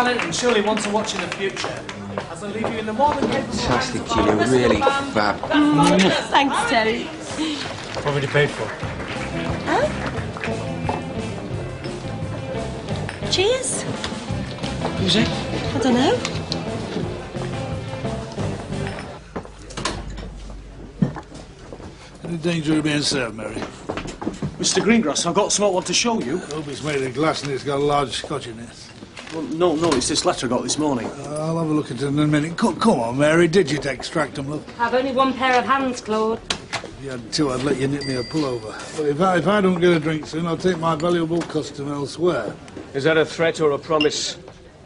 superb singing talent and surely one to watch in the future. As I leave you in the more than capable Fantastic, hands of our Julia. rest of the Really band. fab. Thanks, Terry. What have you paid for? Cheers. Who's it? I don't know. Any danger of being served, Mary? Mr. Greengrass, I've got something I want to show you. I Hope it's made of glass and it's got a large scotch in it. Well, no, no, it's this letter I got this morning. Uh, I'll have a look at it in a minute. Come, come on, Mary. Digit extract them, love. I've only one pair of hands, Claude. If you had two, I'd let you knit me a pullover. But if I, if I don't get a drink soon, I'll take my valuable custom elsewhere. Is that a threat or a promise?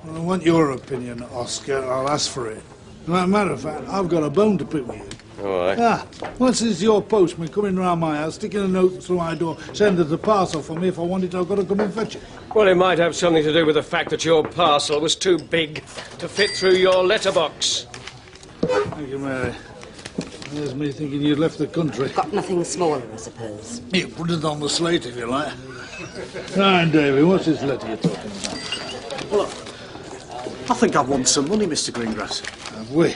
I want your opinion, Oscar. I'll ask for it. As a matter of fact, I've got a bone to pick with you. All right. Ah, once it's your postman coming round my house, sticking a note through my door, sending the parcel for me. If I want it, I've got to come and fetch it. Well, it might have something to do with the fact that your parcel was too big to fit through your letterbox. Thank you, Mary. There's me thinking you'd left the country. Got nothing smaller, I suppose. You put it on the slate if you like. Right, Davy, what's this letter you're talking about? Well, I think I've won some money, Mr. Greengrass. Have we?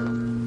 Mm-hmm.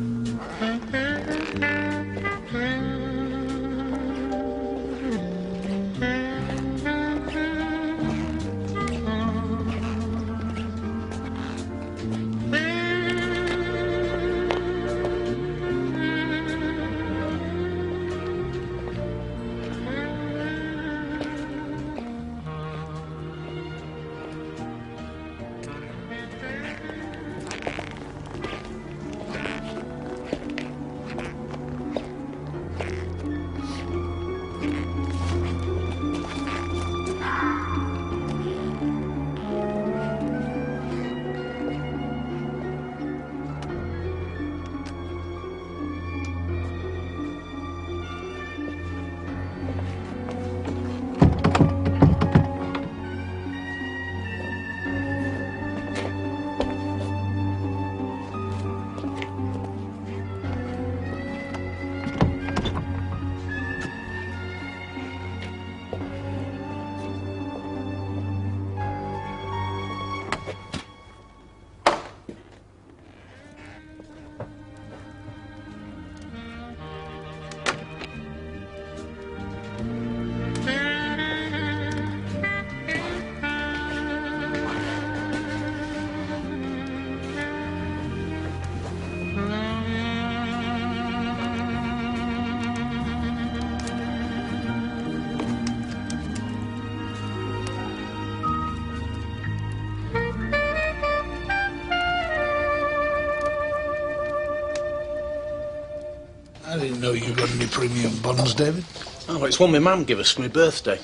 Know you got any premium bonds, David. Oh, it's one my mum gave us for my birthday.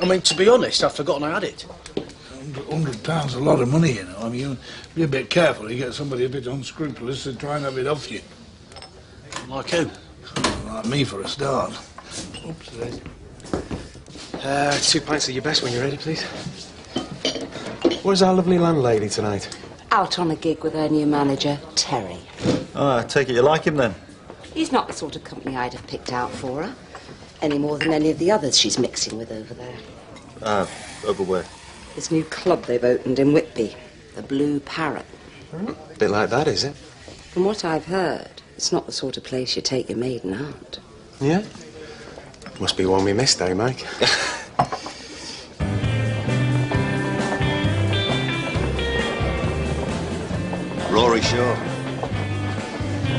I mean, to be honest, I've forgotten I had it. Hundred pounds a lot of money, you know. I mean, you be a bit careful. You get somebody a bit unscrupulous to try and have it off you. Like who? Like me, for a start. Oops. Uh, two pints of your best when you're ready, please. Where's our lovely landlady tonight? Out on a gig with her new manager, Terry. Oh, I take it you like him then? He's not the sort of company I'd have picked out for her, any more than any of the others she's mixing with over there. Ah, over where? This new club they've opened in Whitby, the Blue Parrot. Bit like that, is it? From what I've heard, it's not the sort of place you take your maiden aunt. Yeah. Must be one we missed, eh, Mike? Rory Shaw.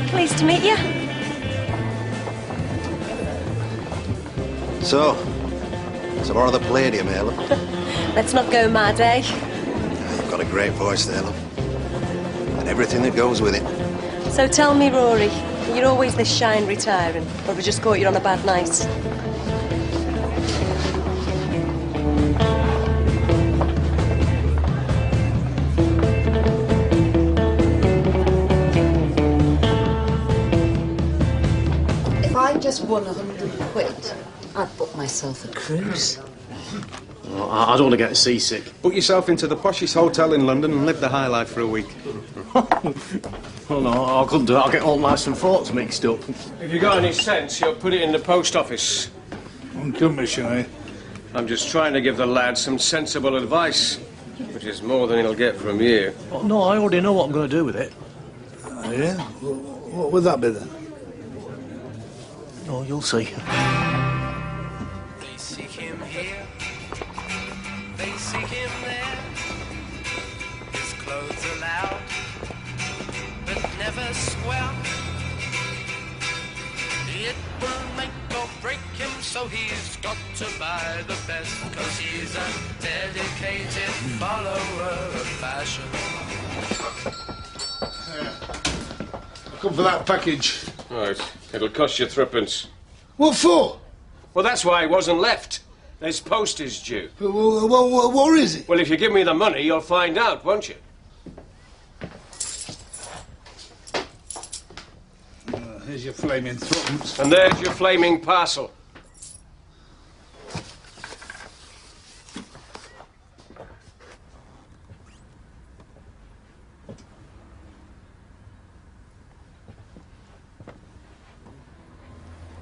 Pleased to meet you. So, some more of the palladium here, love. Let's not go mad, eh? You've got a great voice there, love. And everything that goes with it. So tell me, Rory, you're always this shy and retiring, or have we just caught you on a bad night? If I just won a hundred quid, I'd book myself a cruise. Oh, I, I don't want to get seasick. Book yourself into the poshest hotel in London and live the high life for a week. Oh, no, I couldn't do it. I'll get all nice and forts mixed up. If you've got any sense, you'll put it in the post office. Don't kill Shy. I'm just trying to give the lad some sensible advice, which is more than he'll get from you. Oh, no, I already know what I'm going to do with it. Oh, yeah? Wh- What would that be then? Oh, you'll see. So he's got to buy the best. Cause he's a dedicated follower of fashion. I'll come for that package. Right, it'll cost you threepence. What for? Well, that's why he wasn't left. There's postage due. What, what, what is it? Well, if you give me the money, you'll find out, won't you? Uh, here's your flaming threepence. And there's your flaming parcel.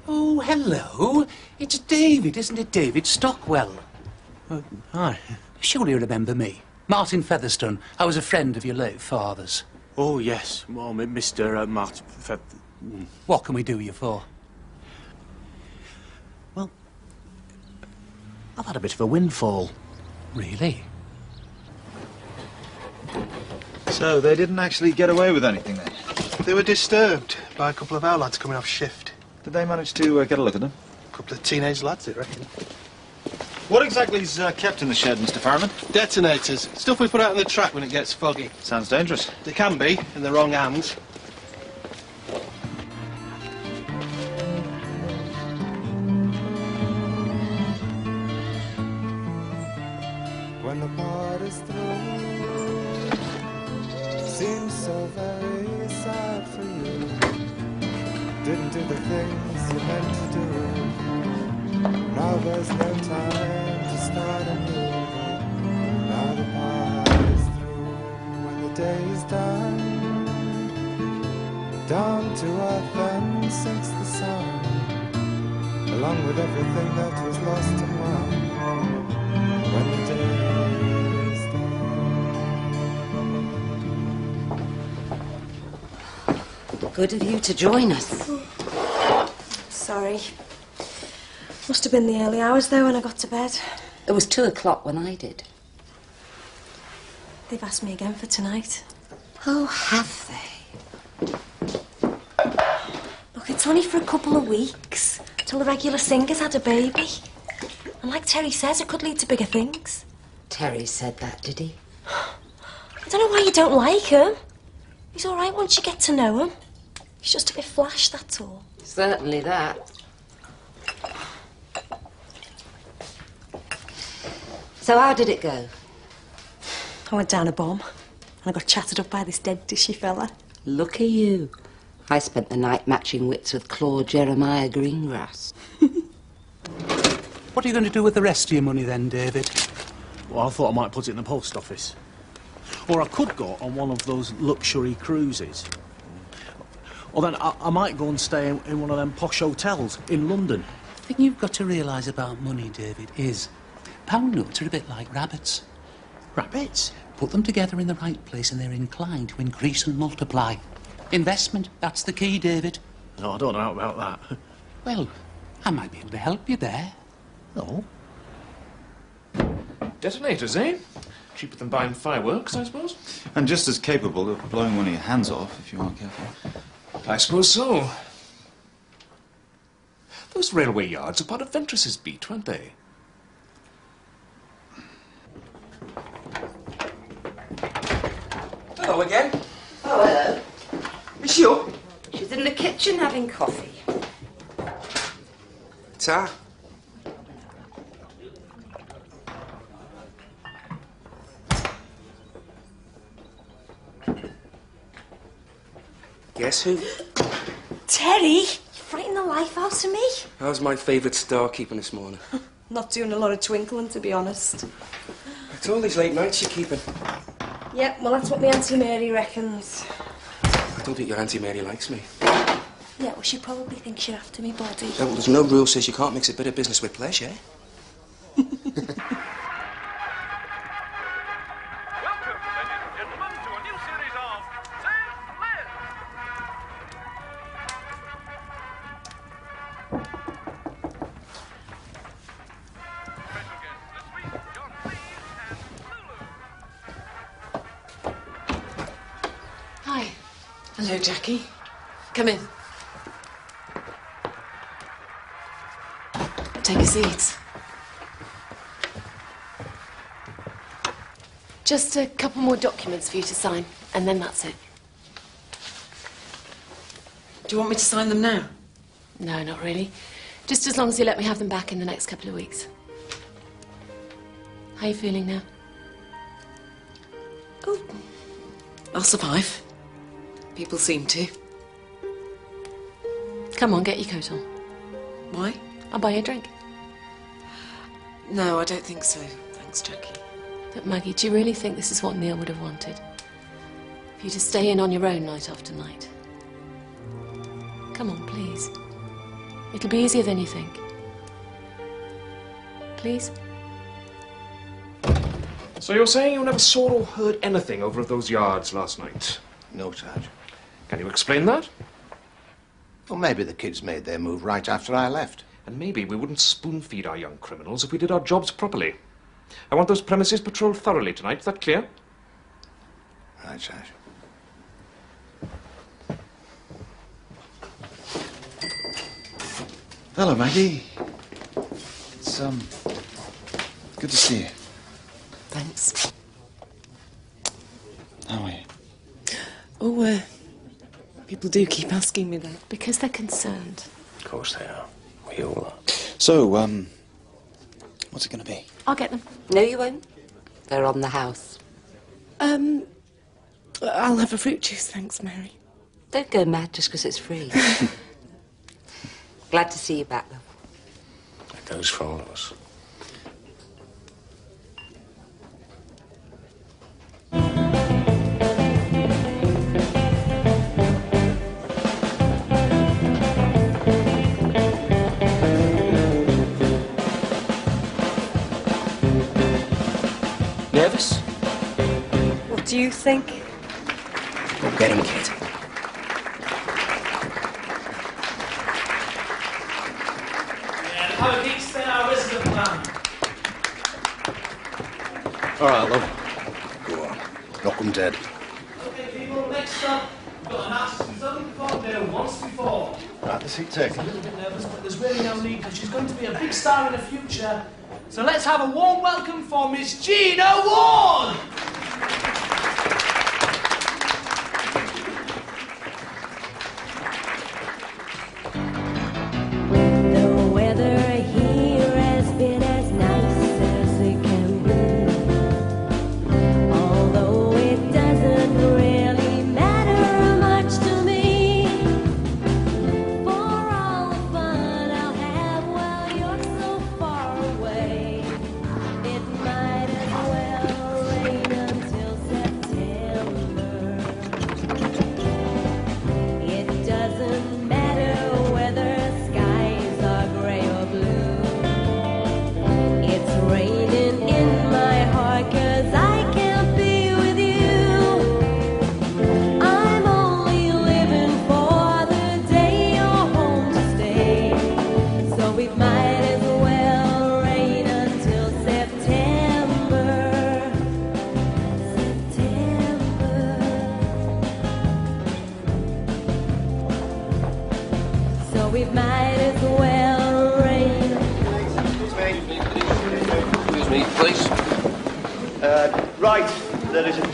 Oh, hello. It's David, isn't it, David Stockwell? Uh, hi. Surely you remember me. Martin Featherstone. I was a friend of your late father's. Oh, yes. Well, Mr. Uh, Martin. Fe- What can we do you for? Well, I've had a bit of a windfall. Really? So they didn't actually get away with anything then? They were disturbed by a couple of our lads coming off shift. Did they manage to uh, get a look at them? Couple of teenage lads, I reckon. What exactly is uh, kept in the shed, Mr. Farman? Detonators. Stuff we put out on the track when it gets foggy. Sounds dangerous. They can be, in the wrong hands. Along with everything that was lost and won. When the day is Good of you to join us. Sorry. Must have been the early hours, though, when I got to bed. It was two o'clock when I did. They've asked me again for tonight. Oh, have they? Look, it's only for a couple of weeks, till the regular singer's had a baby. And like Terry says, it could lead to bigger things. Terry said that, did he? I don't know why you don't like him. He's all right once you get to know him. He's just a bit flash, that's all. Certainly that. So how did it go? I went down a bomb, and I got chatted up by this dead dishy fella. Look at you. I spent the night matching wits with Claude Jeremiah Greengrass. What are you going to do with the rest of your money then, David? Well, I thought I might put it in the post office. Or I could go on one of those luxury cruises. Or then I, I might go and stay in, in one of them posh hotels in London. The thing you've got to realise about money, David, is pound notes are a bit like rabbits. Rabbits? Put them together in the right place and they're inclined to increase and multiply. Investment, that's the key, David. No, I don't know about that. Well, I might be able to help you there. No. Detonators, eh? Cheaper than buying fireworks, I suppose. And just as capable of blowing one of your hands off if you aren't careful. I suppose so. Those railway yards are part of Ventress's beat, weren't they? Hello again. Oh, hello. Is she up? She's in the kitchen having coffee. Ta. Guess who? Terry, you frightened the life out of me. How's my favourite star keeping this morning? Not doing a lot of twinkling, to be honest. It's all these late nights you're keeping. Yeah, well, that's what my Auntie Mary reckons. I don't think your Auntie Mary likes me. Yeah, well, she probably thinks you're after me body. Yeah, well, there's no rule says you can't mix a bit of business with pleasure. Jackie. Come in. Take a seat. Just a couple more documents for you to sign, and then that's it. Do you want me to sign them now? No, not really. Just as long as you let me have them back in the next couple of weeks. How are you feeling now? Good. I'll survive. People seem to. Come on, get your coat on. Why? I'll buy you a drink. No, I don't think so. Thanks, Jackie. But Maggie, do you really think this is what Neil would have wanted? For you to stay in on your own night after night? Come on, please. It'll be easier than you think. Please? So you're saying you never saw or heard anything over at those yards last night? No, Sarge. Can you explain that? Well, maybe the kids made their move right after I left. And maybe we wouldn't spoon feed our young criminals if we did our jobs properly. I want those premises patrolled thoroughly tonight. Is that clear? Right, Sarge. Hello, Maggie. It's, um, good to see you. Thanks. How are you? Oh, uh, people do keep asking me that. Because they're concerned. Of course they are. We all are. So, um, what's it going to be? I'll get them. No, you won't. They're on the house. Um, I'll have a fruit juice, thanks, Mary. Don't go mad just because it's free. Glad to see you back, though. It goes for all of us. What do you think? Go get him, kid. Yeah, how it keeps been our resident plan. All right, love. Go on. Knock 'em dead. Okay, people, next up, we've got an artist who's only performed there once before. Right, the seat She's a little bit nervous, but there's really no need because she's going to be a big star in the future. So let's have a warm welcome for Miss Gina Ward!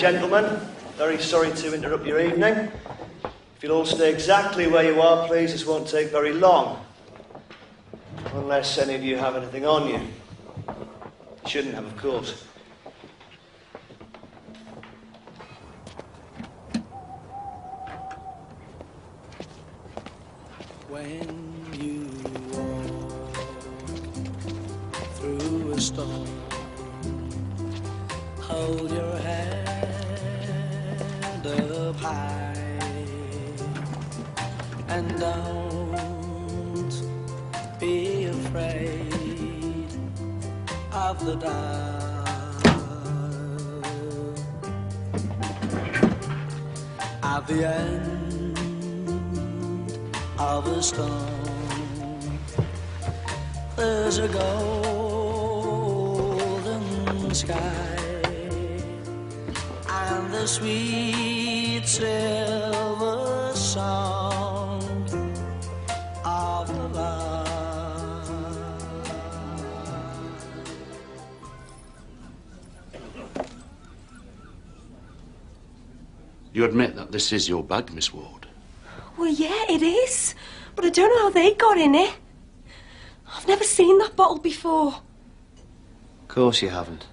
Gentlemen, very sorry to interrupt your evening. If you'll all stay exactly where you are, please, this won't take very long. Unless any of you have anything on you. You shouldn't have, of course. The end of a storm, there's a golden sky and the sweet silver sound of the lark. You admit this is your bag, Miss Ward? Well, yeah, it is. But I don't know how they got in it. I've never seen that bottle before. Of course you haven't.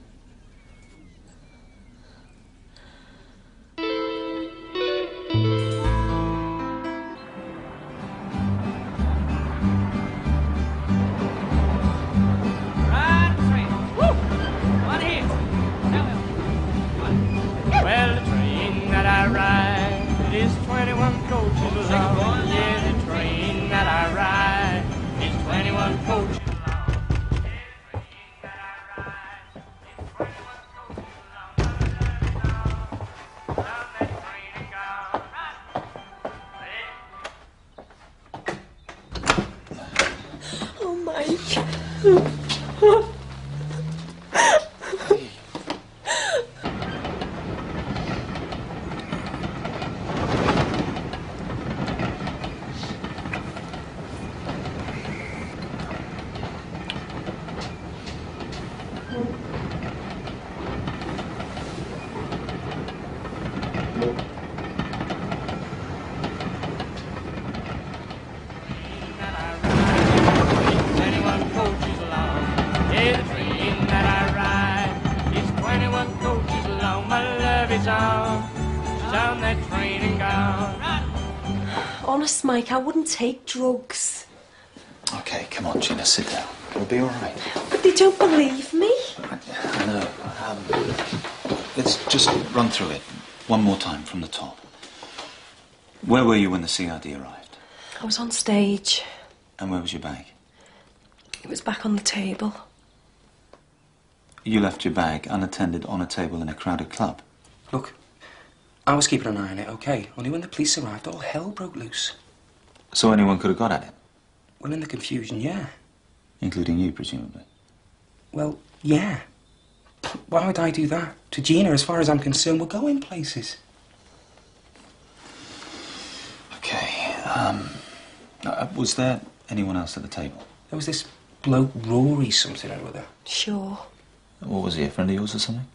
Mike, I wouldn't take drugs. Okay, come on, Gina, sit down. We'll be all right. But they don't believe me. No, I know. Um, let's just run through it one more time from the top. Where were you when the CID arrived? I was on stage. And where was your bag? It was back on the table. You left your bag unattended on a table in a crowded club. Look, I was keeping an eye on it, okay? Only when the police arrived, all hell broke loose. So anyone could have got at it, Well, in the confusion, yeah. including you, presumably. Well, yeah. Why would I do that? To Gina, as far as I'm concerned, we're going places. Okay. Um, uh, was there anyone else at the table? There was this bloke, Rory something or other. Sure. What was he, a friend of yours or something?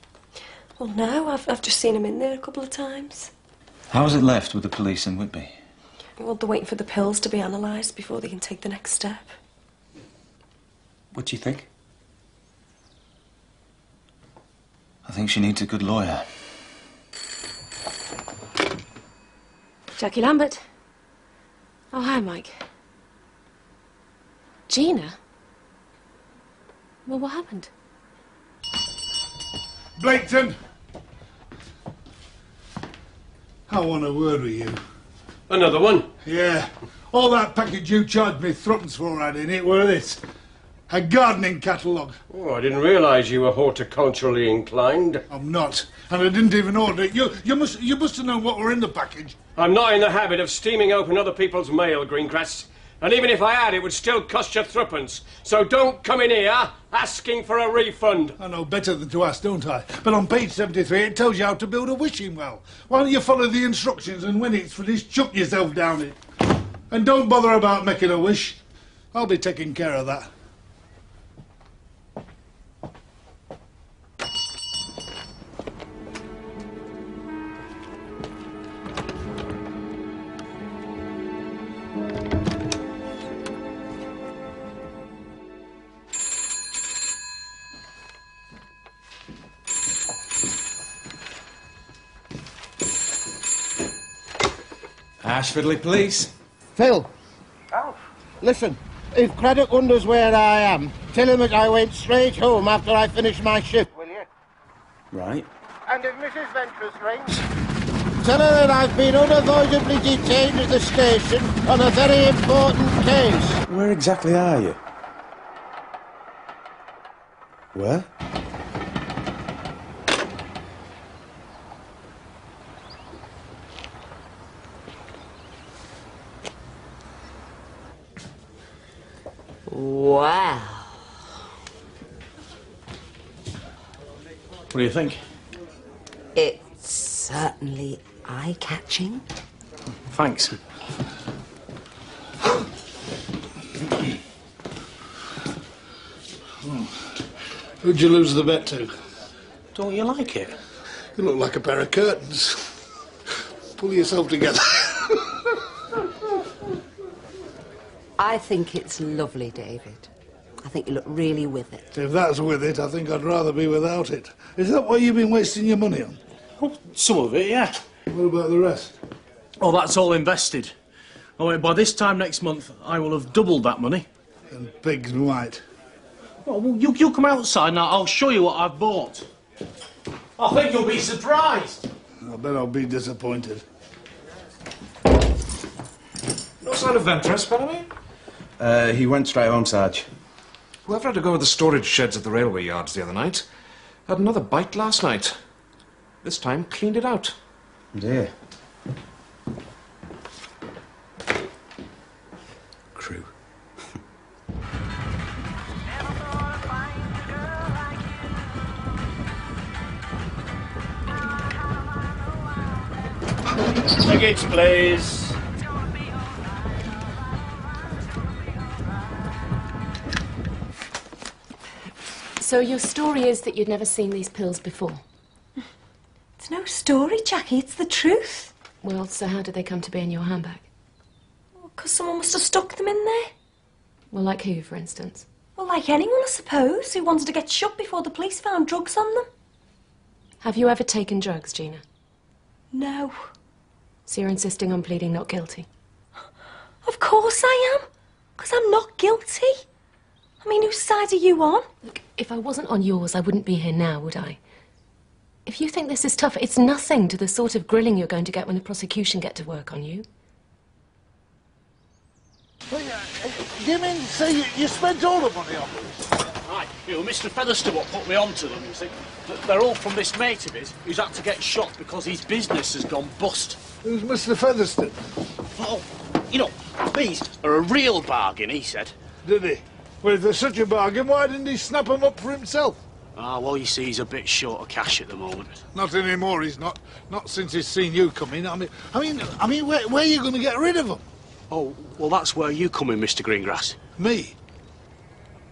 Well, no, I've, I've just seen him in there a couple of times. How was it left with the police in Whitby? Well, they're waiting for the pills to be analysed before they can take the next step. What do you think? I think she needs a good lawyer. Jackie Lambert. Oh, hi, Mike. Gina? Well, what happened? Blaketon! I want a word with you. Another one? Yeah. All that package you charged me threepence for had in it were this. A gardening catalogue. Oh, I didn't realise you were horticulturally inclined. I'm not. And I didn't even order it. You, you, must, you must have known what were in the package. I'm not in the habit of steaming open other people's mail, Greengrass. And even if I had, it would still cost you threepence. So don't come in here asking for a refund. I know better than to ask, don't I? But on page 73, it tells you how to build a wishing well. Why don't you follow the instructions and when it's finished, chuck yourself down it? And don't bother about making a wish. I'll be taking care of that. Ashfordly Police. Phil. Alf. Listen, if Craddock wonders where I am, Tell him that I went straight home after I finished my shift, will you? Right. And if Mrs. Ventress rings, tell her that I've been unavoidably detained at the station on a very important case. Where exactly are you? Where? What do you think? It's certainly eye catching. Thanks. Who'd you lose the bet to? Don't you like it? You look like a pair of curtains. Pull yourself together. I think it's lovely, David. I think you look really with it. if that's with it, I think I'd rather be without it. Is that what you've been wasting your money on? Oh, some of it, yeah. What about the rest? Oh, that's all invested. Oh, wait, by this time next month, I will have doubled that money. And pigs white. Oh, well, you, you come outside and I'll I'll show you what I've bought. I think you'll be surprised. I bet I'll be disappointed. No sign of Ventress, Bellamy? Uh, he went straight home, Sarge. Whoever had to go with the storage sheds at the railway yards the other night had another bite last night. This time cleaned it out. Dear. Crew. Tickets, please. So your story is that you'd never seen these pills before? It's no story, Jackie. It's the truth. Well, so how did they come to be in your handbag? Because someone must have stuck them in there. Well, like who, for instance? Well, like anyone, I suppose, who wanted to get shot before the police found drugs on them. Have you ever taken drugs, Gina? No. So you're insisting on pleading not guilty? Of course I am. Because I'm not guilty. I mean, whose side are you on? Look, if I wasn't on yours, I wouldn't be here now, would I? If you think this is tough, it's nothing to the sort of grilling you're going to get when the prosecution get to work on you. Do uh, you mean to say you, you spent all the money on them? Right, you know, Mr. Featherstone what put me onto them, you see. They're all from this mate of his who's had to get shot because his business has gone bust. Who's Mr. Featherstone? Oh, you know, these are a real bargain, he said. Did he? Well, if they're such a bargain, why didn't he snap them up for himself? Ah, well, you see, he's a bit short of cash at the moment. Not anymore, he's not. Not since he's seen you come in. I mean, I mean, I mean, where, where are you going to get rid of them? Oh, well, that's where you come in, Mr. Greengrass. Me?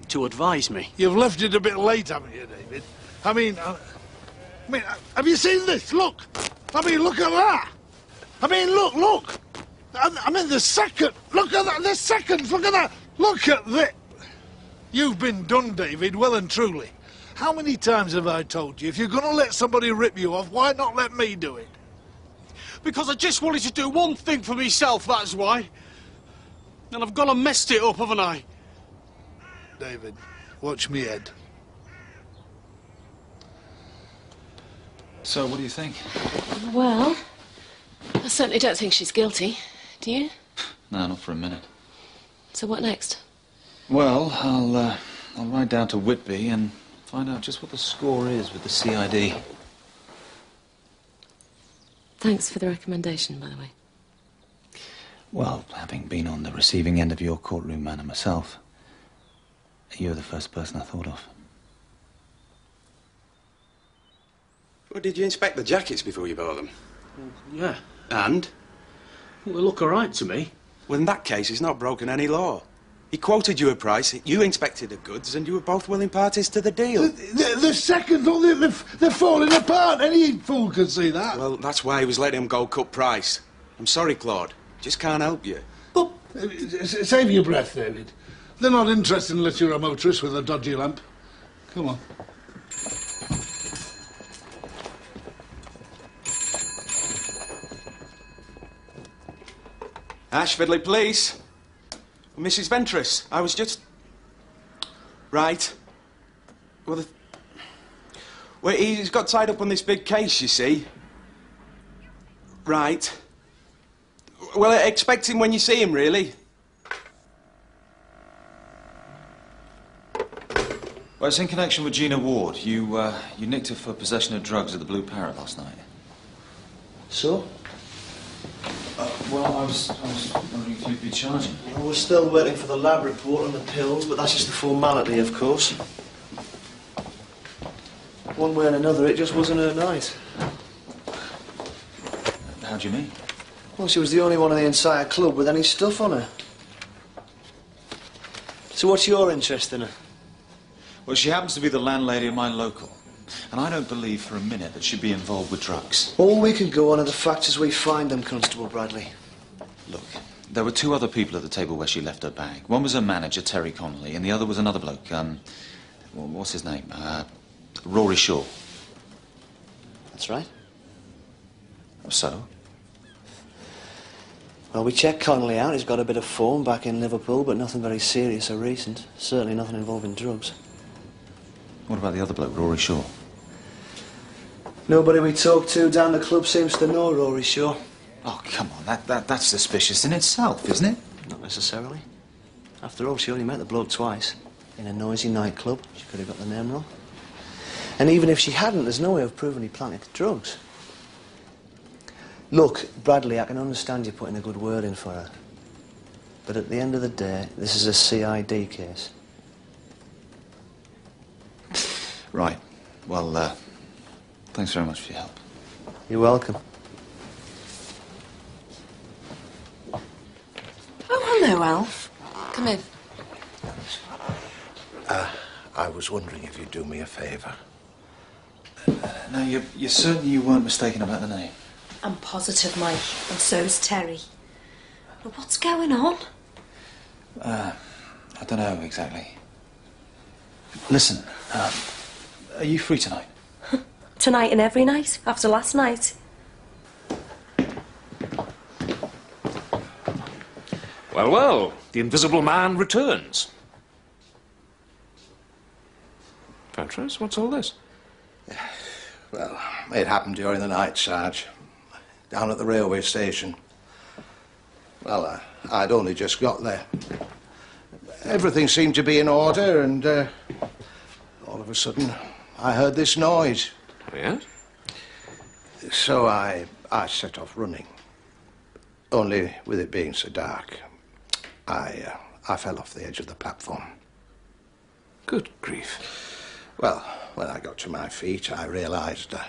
To advise me. You've left it a bit late, haven't you, David? I mean, I mean, have you seen this? Look. I mean, look at that. I mean, look, look. I, I mean, the second. Look at that. The seconds. Look at that. Look at this. You've been done, David, well and truly. How many times have I told you, if you're going to let somebody rip you off, why not let me do it? Because I just wanted to do one thing for myself, that's why. And I've gone and messed it up, haven't I? David, watch me head. So, what do you think? Well, I certainly don't think she's guilty. Do you? No, not for a minute. So what next? Well, I'll, uh, I'll ride down to Whitby and find out just what the score is with the CID. Thanks for the recommendation, by the way. Well, having been on the receiving end of your courtroom manner myself, you're the first person I thought of. Well, did you inspect the jackets before you bought them? Yeah. And? Well, they look all right to me. Well, in that case, he's not broken any law. He quoted you a price, you inspected the goods, and you were both willing parties to the deal. The, the second, oh, they're, they're, falling apart. Any fool can see that. Well, that's why he was letting him go cut price. I'm sorry, Claude. Just can't help you. Uh, s- Save your breath, David. They're not interested unless you're a motorist with a dodgy lamp. Come on. Ashfordly Police. Mrs. Ventress, I was just... Right. Well, the... well, he's got tied up on this big case, you see. Right. Well, expect him when you see him, really. Well, it's in connection with Gina Ward. You, uh, you nicked her for possession of drugs at the Blue Parrot last night. So? Well, I was, I was wondering if you'd be charging. Well, we're still waiting for the lab report on the pills, but that's just a formality, of course. One way and another, it just wasn't her night. How do you mean? Well, she was the only one in the entire club with any stuff on her. So what's your interest in her? Well, she happens to be the landlady of my local. And I don't believe for a minute that she'd be involved with drugs. All we can go on are the facts as we find them, Constable Bradley. Look, there were two other people at the table where she left her bag. One was her manager, Terry Connolly, and the other was another bloke. Um, what's his name? Uh, Rory Shaw. That's right. So? Well, we checked Connolly out. He's got a bit of form back in Liverpool, but nothing very serious or recent. Certainly nothing involving drugs. What about the other bloke, Rory Shaw? Nobody we talked to down the club seems to know Rory Shaw. Oh, come on. That, that, that's suspicious in itself, isn't it? Not necessarily. After all, she only met the bloke twice. In a noisy nightclub. She could have got the name wrong. And even if she hadn't, there's no way of proving he planted drugs. Look, Bradley, I can understand you putting a good word in for her. But at the end of the day, this is a CID case. Right. Well, uh, thanks very much for your help. You're welcome. Oh, hello, Alf. Come in. Uh, I was wondering if you'd do me a favour. No, you're, you're certain you weren't mistaken about the name? I'm positive, Mike, and so's Terry. But what's going on? Uh, I don't know exactly. Listen, um, are you free tonight? Tonight and every night, after last night. Well, well, the invisible man returns. Ventress, what's all this? Well, it happened during the night, Sarge. Down at the railway station. Well, uh, I'd only just got there. Everything seemed to be in order, and uh, all of a sudden, I heard this noise. Yes? So I, I set off running. Only with it being so dark, I, uh, I fell off the edge of the platform. Good grief. Well, when I got to my feet, I realised, uh,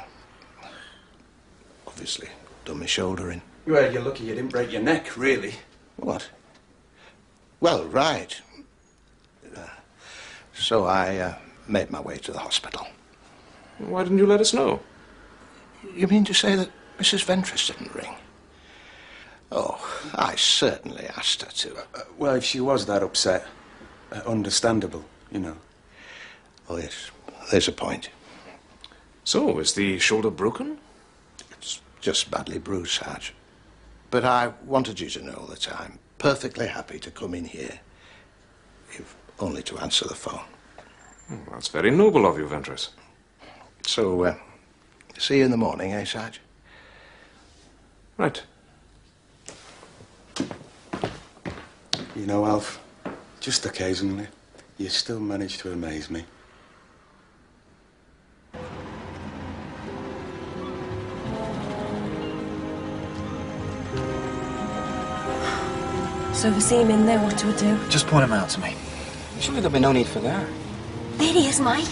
obviously, done my shoulder in. Well, you're lucky you didn't break your neck, really. What? Well, right. Uh, so I uh, made my way to the hospital. Why didn't you let us know? You mean to say that Mrs. Ventress didn't ring? Oh, I certainly asked her to. Uh, well, if she was that upset, uh, understandable, you know. Oh, yes, there's a point. So, is the shoulder broken? It's just badly bruised, Sarge. But I wanted you to know that I'm perfectly happy to come in here, if only to answer the phone. Hmm, That's very noble of you, Ventress. So, uh, see you in the morning, eh, Sarge? Right. You know, Alf, just occasionally, you still manage to amaze me. So if I see him in there, what do I do? Just point him out to me. Surely there'll be no need for that. There he is, Mike.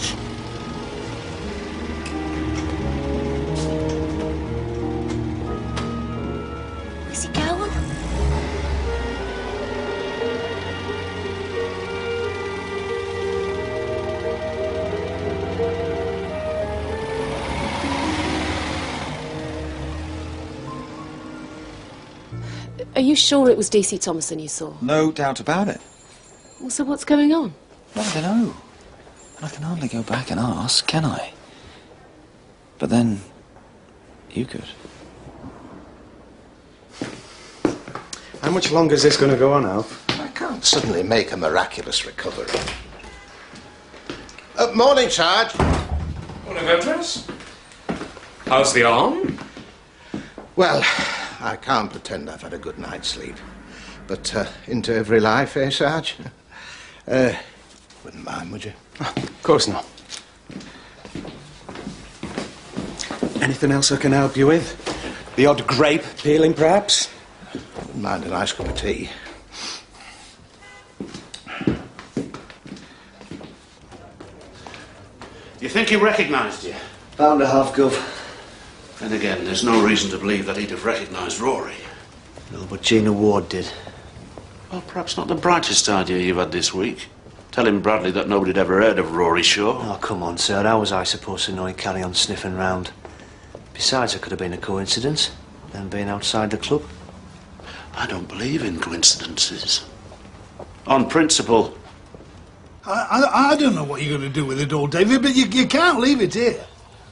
You sure it was DC Thomason you saw? No doubt about it. Well, so what's going on? Well, I don't know. I can hardly go back and ask, can I? But then, you could. How much longer is this going to go on, Alf? I can't suddenly make a miraculous recovery. Uh, morning, Sarge. Morning, Ventress. How's the arm? Well, I can't pretend I've had a good night's sleep. But uh, into every life, eh, Sarge? Uh, wouldn't mind, would you? Of course not. Anything else I can help you with? The odd grape peeling, perhaps? Wouldn't mind a nice cup of tea. You think he recognised you? Bound to have, Gov. Then again, there's no reason to believe that he'd have recognised Rory. No, but Gina Ward did. Well, perhaps not the brightest idea you've had this week. Telling Bradley that nobody'd ever heard of Rory Shaw. Oh, come on, sir. How was I supposed to know he'd carry on sniffing round? Besides, it could have been a coincidence, them being outside the club. I don't believe in coincidences. On principle, I, I, I don't know what you're going to do with it all, David, but you, you can't leave it here.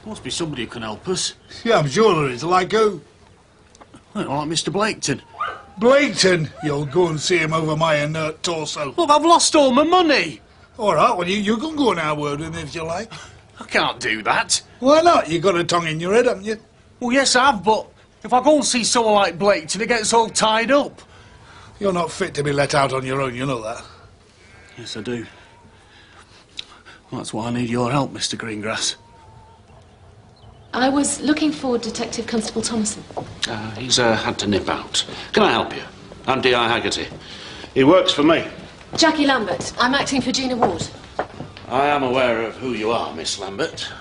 Must be somebody who can help us. Yeah, I'm sure there is. Like who? Well, like Mr. Blaketon. Blaketon! You'll go and see him over my inert torso. Look, I've lost all my money. All right, well, you, you can go and have a word with him if you like. I can't do that. Why not? You've got a tongue in your head, haven't you? Well, yes, I have, but if I go and see someone like Blaketon, it gets all tied up. You're not fit to be let out on your own, you know that. Yes, I do. That's why I need your help, Mr. Greengrass. I was looking for Detective Constable Thomason. uh, he's uh, had to nip out. Can I help you? I'm D.I. Haggerty. He works for me. Jackie Lambert. I'm acting for Gina Ward. I am aware of who you are, Miss Lambert.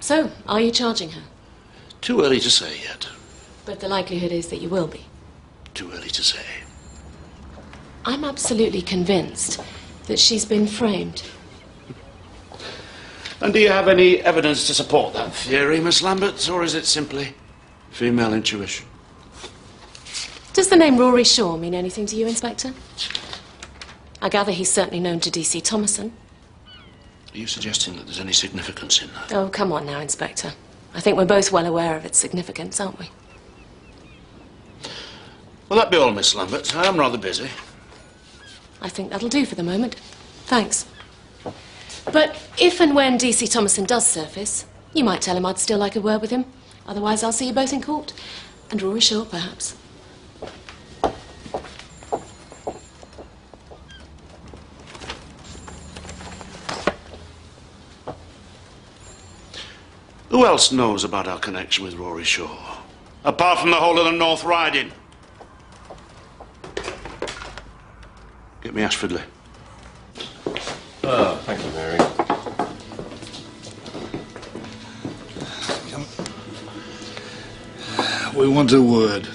So, are you charging her? Too early to say yet. But the likelihood is that you will be. Too early to say. I'm absolutely convinced that she's been framed. And do you have any evidence to support that theory, Miss Lambert, or is it simply female intuition? Does the name Rory Shaw mean anything to you, Inspector? I gather he's certainly known to D.C. Thomason. Are you suggesting that there's any significance in that? Oh, come on now, Inspector. I think we're both well aware of its significance, aren't we? Well, that be all, Miss Lambert. I am rather busy. I think that'll do for the moment. Thanks. But if and when D.C. Thomason does surface, you might tell him I'd still like a word with him. Otherwise, I'll see you both in court. And Rory Shaw, perhaps. Who else knows about our connection with Rory Shaw? Apart from the whole of the North Riding. Get me Ashfordly. Oh, thank you, Mary. Come. We want a word.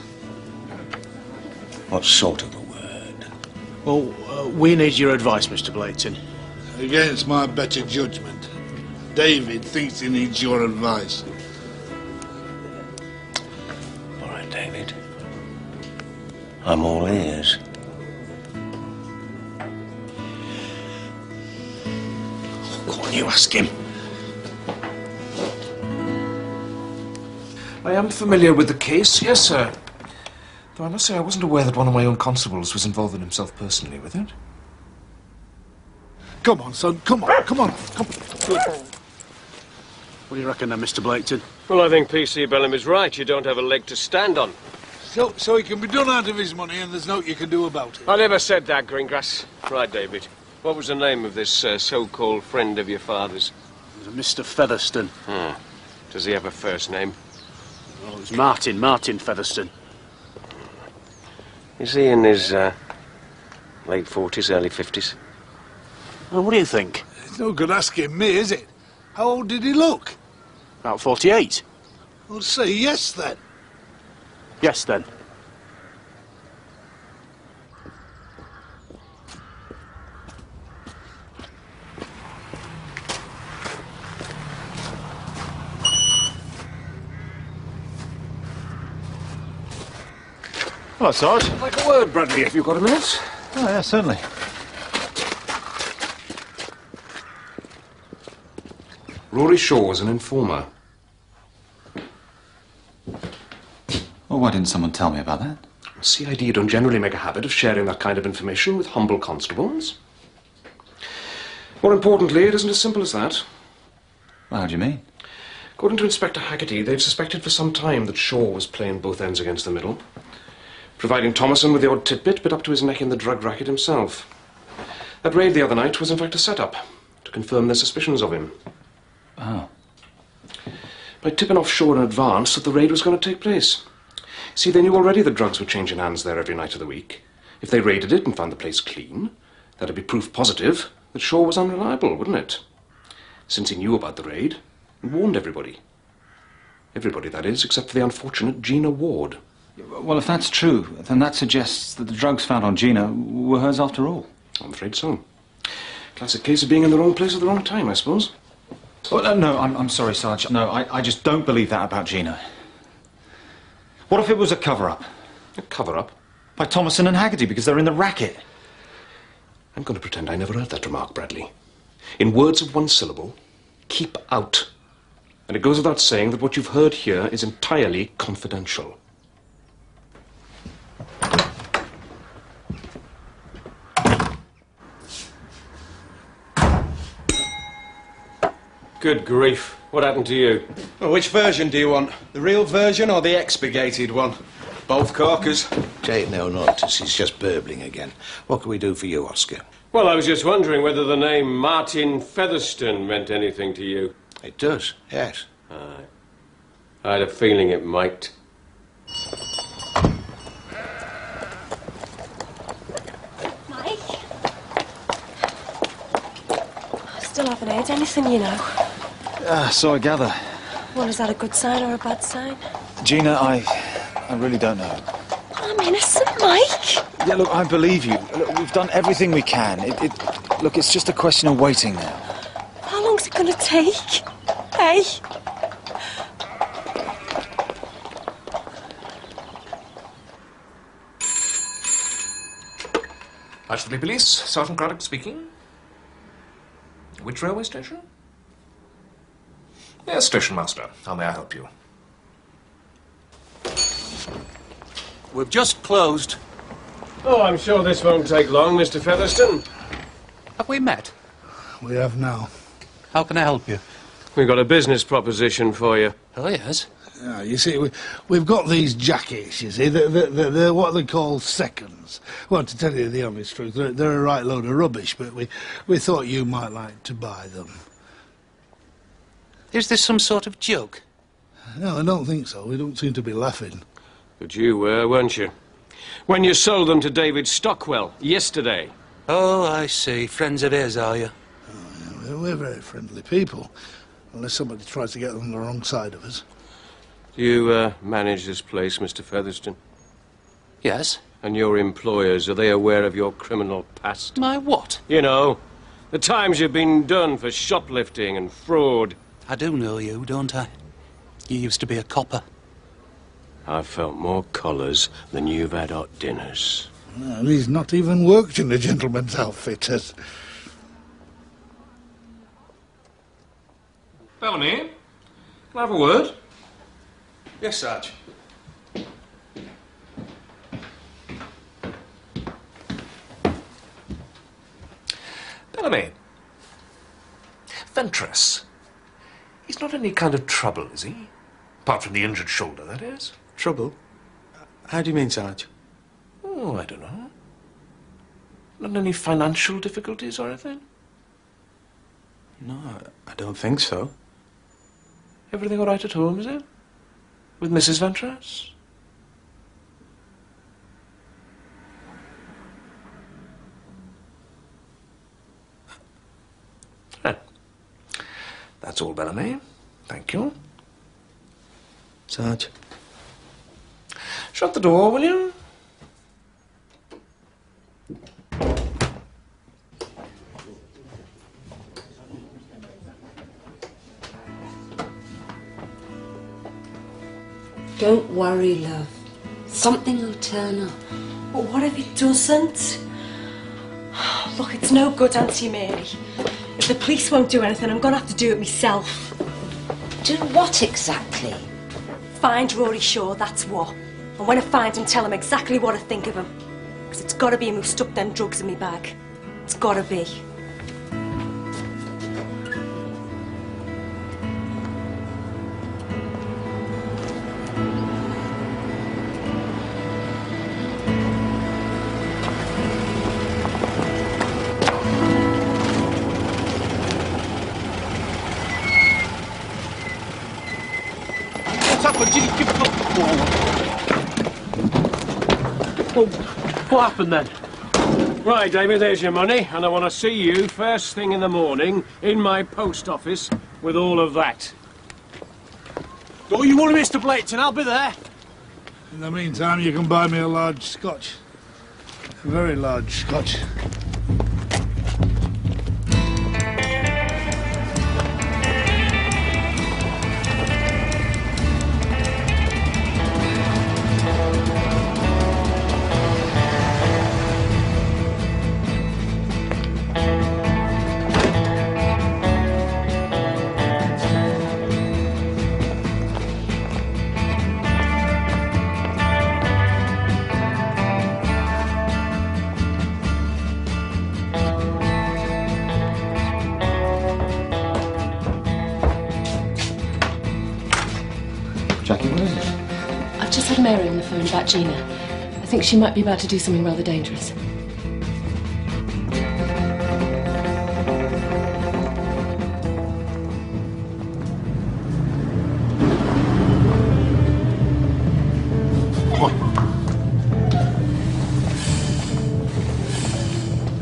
What sort of a word? Well, uh, we need your advice, Mr. Blaketon. Against my better judgment, David thinks he needs your advice. All right, David. I'm all ears. Go on, you ask him. I am familiar with the case, yes, sir. Though I must say I wasn't aware that one of my own constables was involving himself personally with it. Come on, son. Come on. Come on. Come What do you reckon then, Mr. Blaketon? Well, I think P.C. Bellamy's right. You don't have a leg to stand on. So, so he can be done out of his money, and there's naught you can do about it. I never said that, Greengrass. Right, David. What was the name of this uh, so-called friend of your father's? It was Mr. Featherstone. Hmm. Does he have a first name? Well, it was Martin, Martin Featherstone. Is he in his uh, late 40s, early 50s? Well, what do you think? It's no good asking me, is it? How old did he look? About 48. Well, say yes then. Yes, then. Hello, Sarge. I'd like a word, Bradley, if you've got a minute. Oh, yeah, certainly. Rory Shaw was an informer. Well, why didn't someone tell me about that? CID don't generally make a habit of sharing that kind of information with humble constables. More importantly, it isn't as simple as that. Well, how do you mean? According to Inspector Haggerty, they've suspected for some time that Shaw was playing both ends against the middle, providing Thomason with the odd tidbit, but up to his neck in the drug racket himself. That raid the other night was in fact a setup to confirm their suspicions of him. Oh. By tipping off Shaw in advance that the raid was going to take place. See, they knew already that drugs were changing hands there every night of the week. If they raided it and found the place clean, that'd be proof positive that Shaw was unreliable, wouldn't it? Since he knew about the raid and warned everybody. Everybody, that is, except for the unfortunate Gina Ward. Well, if that's true, then that suggests that the drugs found on Gina were hers after all. I'm afraid so. Classic case of being in the wrong place at the wrong time, I suppose. Oh, uh, no, no, I'm, I'm sorry, Sarge. No, I, I just don't believe that about Gina. What if it was a cover-up? A cover-up? By Thomason and Haggerty, because they're in the racket. I'm going to pretend I never heard that remark, Bradley. In words of one syllable, keep out. And it goes without saying that what you've heard here is entirely confidential. Good grief. What happened to you? Well, which version do you want? The real version or the expurgated one? Both corkers. Take no notice, he's just burbling again. What can we do for you, Oscar? Well, I was just wondering whether the name Martin Featherstone meant anything to you. It does, yes. Aye. I had a feeling it might. Mike? I still haven't heard anything, you know. Ah, so I gather. Well, is that a good sign or a bad sign? Gina, I... I really don't know. I'm innocent, Mike. Yeah, look, I believe you. Look, we've done everything we can. It, it, look, it's just a question of waiting now. How long's it gonna take? Hey? Ashton Police, Sergeant Craddock speaking. Which railway station? Yes, station master. How may I help you? We've just closed. Oh, I'm sure this won't take long, Mr. Featherstone. Have we met? We have now. How can I help you? We've got a business proposition for you. Oh, yes. Yeah, you see, we, we've got these jackets, you see. They're, they're, they're what they call seconds. Well, to tell you the honest truth, they're, they're a right load of rubbish, but we, we thought you might like to buy them. Is this some sort of joke? No, I don't think so. We don't seem to be laughing. But you were, weren't you? When you sold them to David Stockwell yesterday. Oh, I see. Friends of his, are you? We're, we're very friendly people, unless somebody tries to get on the wrong side of us. Do you uh, manage this place, Mr. Featherstone? Yes. And your employers, are they aware of your criminal past? My what? You know, the times you've been done for shoplifting and fraud. I do know you, don't I? You used to be a copper. I've felt more collars than you've had hot dinners. Well, he's not even worked in a gentleman's outfit. outfitters. Bellamy, can I have a word? Yes, Sarge. Bellamy. Ventress. He's not any kind of trouble, is he? Apart from the injured shoulder, that is. Trouble? How do you mean, Sarge? Oh, I don't know. Not any financial difficulties or anything? No, I don't think so. Everything all right at home, is it? With Mrs. Ventress? That's all, Bellamy. Thank you. Sarge. Shut the door, will you? Don't worry, love. Something will turn up. But what if it doesn't? Look, it's no good, Auntie Mary. The police won't do anything, I'm gonna have to do it myself. Do what exactly? Find Rory Shaw, that's what. And when I find him, tell him exactly what I think of him. Because it's gotta be him who stuck them drugs in me bag. It's gotta be. What happened then? Right, David, there's your money, and I want to see you first thing in the morning in my post office with all of that. Don't you worry, Mr. Blaketon, I'll be there. In the meantime, you can buy me a large scotch. A very large scotch. Phone about Gina. I think she might be about to do something rather dangerous.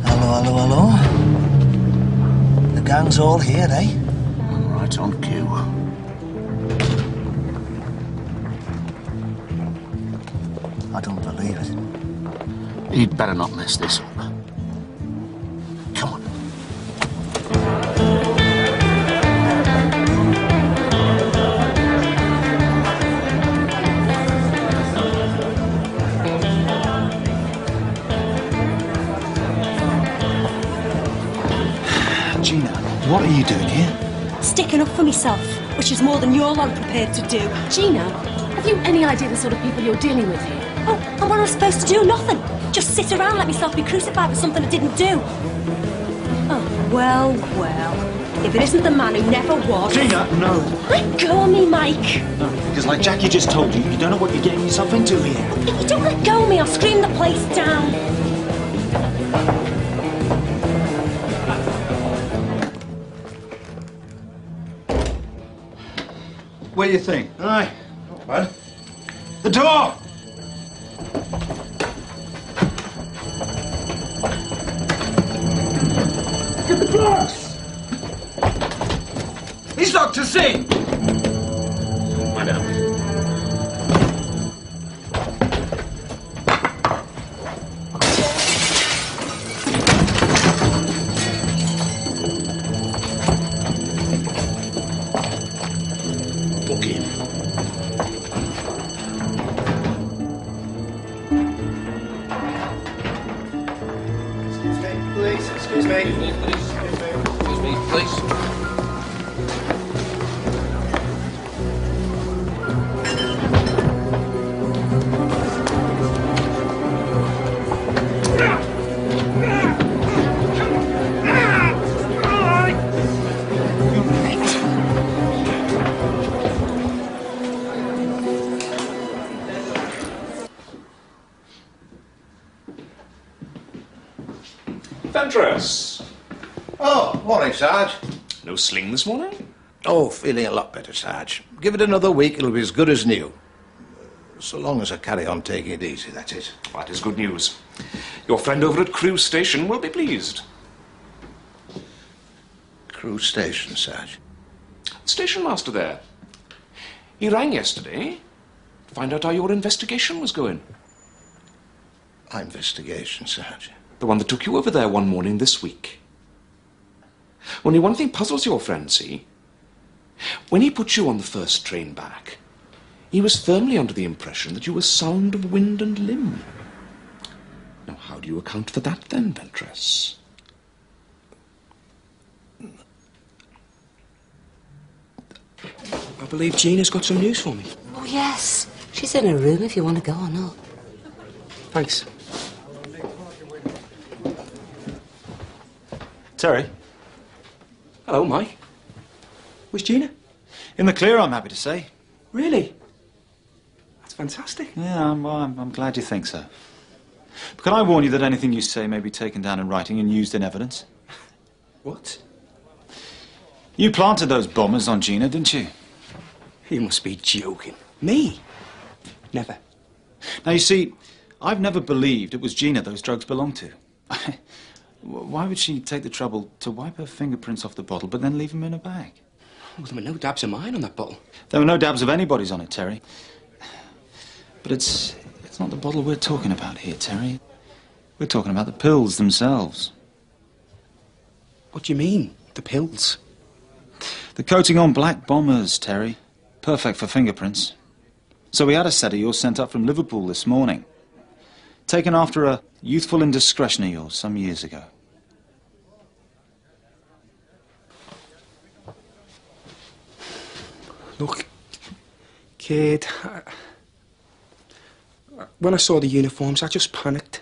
Hello, hello, hello. The gang's all here, eh? Better not mess this up. Come on. Gina, what are you doing here? Sticking up for myself, which is more than you're all prepared to do. Gina, have you any idea the sort of people you're dealing with here? Oh, and what am I supposed to do? Nothing. Just sit around and let myself be crucified for something I didn't do. Oh, well, well. If it isn't the man who never was. Gina, no. Let go of me, Mike. No, because like Jackie just told you, you don't know what you're getting yourself into here. If you don't let go of me, I'll scream the place down. What do you think? Aye, not bad. The door! Locked us Sarge. No sling this morning? Oh, feeling a lot better, Sarge. Give it another week, it'll be as good as new. So long as I carry on taking it easy, that's it. That is good news. Your friend over at Crewe Station will be pleased. Crewe Station, Sarge. Station master there. He rang yesterday to find out how your investigation was going. My investigation, Sarge. The one that took you over there one morning this week. Only one thing puzzles your friend, see? When he put you on the first train back, he was firmly under the impression that you were sound of wind and limb. Now, how do you account for that then, Ventress? I believe Gina's got some news for me. Oh, yes. She's in her room if you want to go or not. Thanks. Terry? Hello, Mike. Where's Gina? In the clear, I'm happy to say. Really? That's fantastic. Yeah, I'm, well, I'm, I'm glad you think so. But can I warn you that anything you say may be taken down in writing and used in evidence? What? You planted those bombers on Gina, didn't you? You must be joking. Me? Never. Now, you see, I've never believed it was Gina those drugs belonged to. Why would she take the trouble to wipe her fingerprints off the bottle but then leave them in a bag? Well, there were no dabs of mine on that bottle. There were no dabs of anybody's on it, Terry. But it's it's not the bottle we're talking about here, Terry. We're talking about the pills themselves. What do you mean, the pills? The coating on black bombers, Terry. Perfect for fingerprints. So we had a set of yours sent up from Liverpool this morning. Taken after a youthful indiscretion of yours some years ago. Look, kid, I, when I saw the uniforms, I just panicked.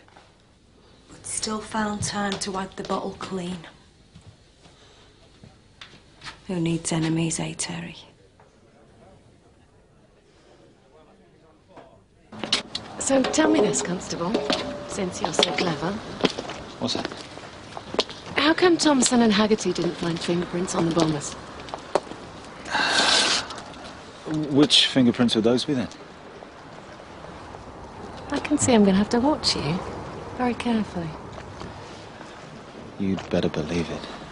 But still found time to wipe the bottle clean. Who needs enemies, eh, Terry? So tell me this, Constable, since you're so clever. What's that? How come Thomason and Haggerty didn't find fingerprints on the bombers? Which fingerprints would those be then? I can see I'm going to have to watch you very carefully. You'd better believe it.